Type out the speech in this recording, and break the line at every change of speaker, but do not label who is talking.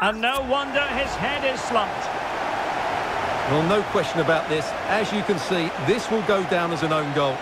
And no wonder his head is slumped.
Well, no question about this. As you can see, this will go down as an own goal.